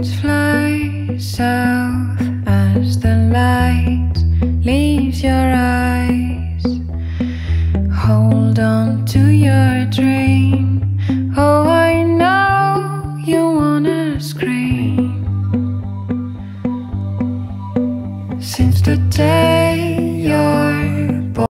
Let's fly south as the light leaves your eyes. Hold on to your dream. Oh, I know you wanna scream. Since the day